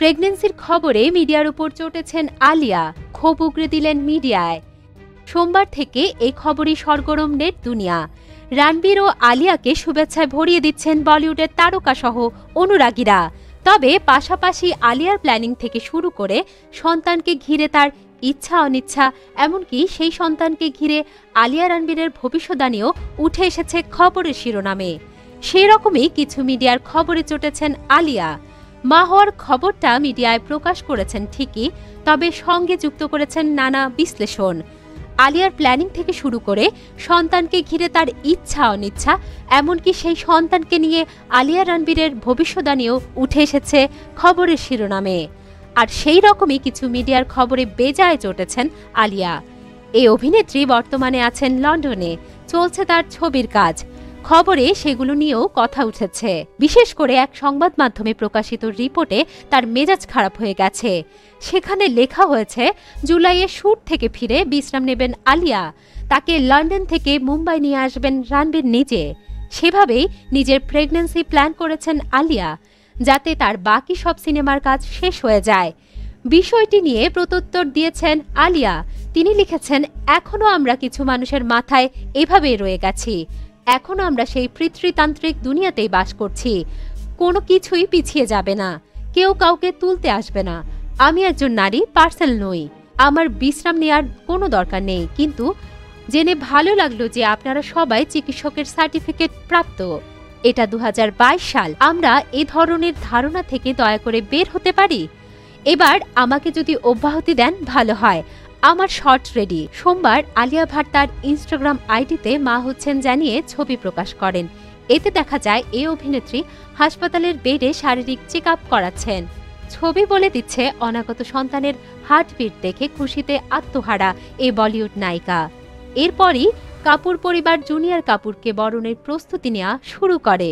প্রেগনেন্সির খবরে মিডিয়ার উপর চটেছেন আলিয়া, ক্ষোভ উগরে দিলেন মিডিয়ায়। সোমবার থেকে এই খবরই সরগরম নেট দুনিয়া। রানবীর ও আলিয়াকে শুভেচ্ছায় ভরিয়ে দিচ্ছেন বলিউডের তারকাসহ অনুরাগীরা। তবে পাশাপাশি আলিয়ার প্ল্যানিং থেকে শুরু করে সন্তানকে ঘিরে তার ইচ্ছা অনিচ্ছা, এমনকি সেই সন্তানকে ঘিরে আলিয়া রানবীরের ভবিষ্যদ্বাণীও উঠে এসেছে খবরের শিরোনামে। সেই রকমই কিছু মিডিয়ার খবরে চটেছেন আলিয়া। মা হওয়ার খবরটা মিডিয়ায় প্রকাশ করেছেন ঠিকই, তবে সঙ্গে যুক্ত করেছেন নানা বিশ্লেষণ। আলিয়ার প্ল্যানিং থেকে শুরু করে সন্তানকে ঘিরে তার ইচ্ছা অনিচ্ছা, এমনকি সেই সন্তানকে নিয়ে আলিয়া রণবীরের ভবিষ্যদ্বাণীও উঠে এসেছে খবরের শিরোনামে। আর সেই রকমই কিছু মিডিয়ার খবরে বেজায় চটেছেন আলিয়া। এই অভিনেত্রী বর্তমানে আছেন লন্ডনে, চলছে তার ছবির কাজ। খবরে সেগুলো নিয়েও কথা উঠেছে। বিশেষ করে এক সংবাদ মাধ্যমে প্রকাশিত রিপোর্টে তার মেজাজ খারাপ হয়ে গেছে। সেখানে লেখা হয়েছে, জুলাইয়ে শুট থেকে ফিরে বিশ্রাম নেবেন আলিয়া। তাকে লন্ডন থেকে মুম্বাই নিয়ে আসবেন রানবীর নিজে। সেভাবেই নিজের প্রেগন্যান্সি প্ল্যান করেছেন আলিয়া, যাতে তার বাকি সব সিনেমার কাজ শেষ হয়ে যায়। বিষয়টি নিয়ে প্রত্যুত্তর দিয়েছেন আলিয়া। তিনি লিখেছেন এখনও আমরা কিছু মানুষের মাথায় এভাবেই রয়ে গেছি। এখনও আমরা সেই পিতৃতান্ত্রিক দুনিয়াতেই বাস করছি। কোনো কিছুই পিছিয়ে যাবে না। কেউ কাউকে তুলতে আসবে না। আমি একজন নারী, পার্সেল নই। আমার বিশ্রাম নেওয়ার কোনো দরকার নেই। কিন্তু জেনে ভালো লাগল যে আপনারা সবাই চিকিৎসকের সার্টিফিকেট প্রাপ্ত। এটা দু হাজার বাইশ সাল। আমরা এ ধরনের ধারণা থেকে দয়া করে বের হতে পারি? এবার আমাকে যদি অব্যাহতি দেন, ভালো হয়। আমার শর্ট রেডি। সোমবার আলিয়া ভাট তার ইনস্টাগ্রাম আইডিতে মা হচ্ছেন জানিয়ে ছবি প্রকাশ করেন। এতে দেখা যায় এই অভিনেত্রী হাসপাতালের বেডে শারীরিক চেক আপ করাচ্ছেন। ছবি বলে দিচ্ছে, অনাগত সন্তানের হার্টবিট দেখে খুশিতে আত্মহারা এই বলিউড নায়িকা। এরপরই কাপুর পরিবার জুনিয়র কাপুরকে বরণের প্রস্তুতি নেওয়া শুরু করে।